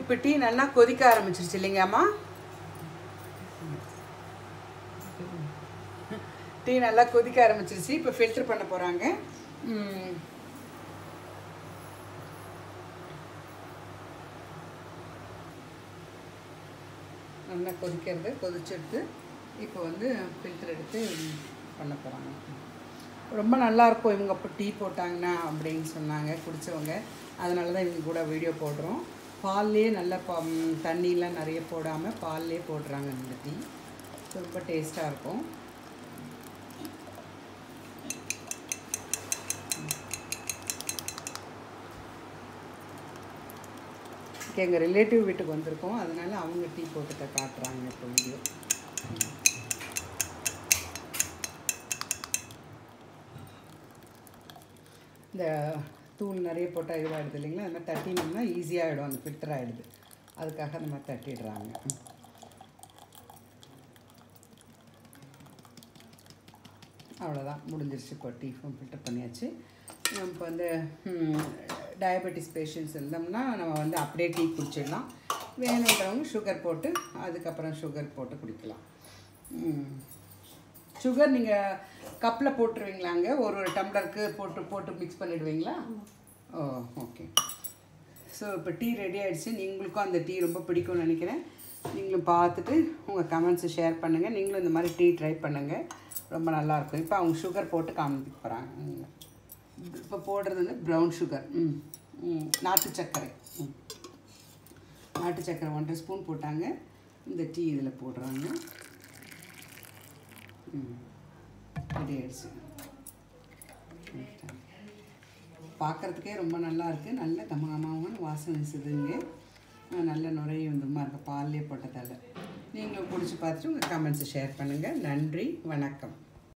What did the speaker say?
இப்போ டீ நல்லா கொதிக்க ஆரம்பிச்சிருச்சு இல்லைங்கம்மா? டீ நல்லா கொதிக்க ஆரம்பிச்சிருச்சு. இப்போ ஃபில்டர் பண்ண போகிறாங்க நல்லா கொதிக்கிறது கொதிச்செடுத்து இப்போ வந்து ஃபில்டர் எடுத்து பண்ண போகிறாங்க ரொம்ப நல்லாயிருக்கும் இவங்க அப்போ டீ போட்டாங்கன்னா அப்படின்னு சொன்னாங்க குடித்தவங்க அதனால தான் இவங்க கூட வீடியோ போடுறோம். பால்லேயே நல்லா பா தண்ணிலாம் நிறைய போடாமல் பால்லே போடுறாங்க இந்த டீ. ரொம்ப டேஸ்ட்டாக இருக்கும். ஓகே எங்கள் ரிலேட்டிவ் வீட்டுக்கு வந்திருக்கோம். அதனால் அவங்க டீ போட்டுக்க காட்டுறாங்க இப்போ வீடியோ. இந்த தூள் நிறைய போட்டால் இதுவாகிடுது இல்லைங்களா? அந்த மாதிரி தட்டினோம்னா ஈஸியாகிடும் அந்த ஃபில்டர் ஆகிடுது அதுக்காக அந்த மாதிரி தட்டிடுறாங்க. அவ்வளோதான் முடிஞ்சிருச்சு. இப்போ டீ ஃபில்டர் பண்ணியாச்சு. இப்போ வந்து டயபெட்டிஸ் பேஷண்ட்ஸ் இருந்தோம்னா நம்ம வந்து அப்படியே டீ குடிச்சிடலாம். வேணுன்றவங்க சுகர் போட்டு அதுக்கப்புறம் சுகர் போட்டு குடிக்கலாம். சுகர் நீங்கள் கப்பில் போட்டுருவீங்களாங்க? ஒரு ஒரு டம்ளருக்கு போட்டு போட்டு மிக்ஸ் பண்ணிடுவீங்களா? ஓ ஓகே ஸோ இப்போ டீ ரெடி ஆயிடுச்சு. நீங்களுக்கும் அந்த டீ ரொம்ப பிடிக்கும்னு நினைக்கிறேன். நீங்களும் பார்த்துட்டு உங்கள் கமெண்ட்ஸை ஷேர் பண்ணுங்கள் நீங்களும் இந்த மாதிரி டீ ட்ரை பண்ணுங்கள் ரொம்ப நல்லாயிருக்கும் இப்போ அவங்க சுகர் போட்டு காமிக்க போகிறாங்க இப்போ போடுறது வந்து ப்ரௌன் சுகர் ம். நாட்டு சர்க்கரை. ம். நாட்டு சர்க்கரை ஒன்றரை ஸ்பூன் போட்டாங்க. இந்த டீ இதில் போடுறாங்க. ரெடி ஆயிடுச்சு பார்க்குறதுக்கே ரொம்ப நல்லா இருக்குது நல்ல தமகமாகவும் வாசனை வீசுதுங்க. நல்ல நுரையும் இதுமாக இருக்குது பால்லே போட்டதால். நீங்களும் பிடிச்சி பார்த்துட்டு உங்கள் கமெண்ட்ஸை ஷேர் பண்ணுங்கள் நன்றி. வணக்கம்.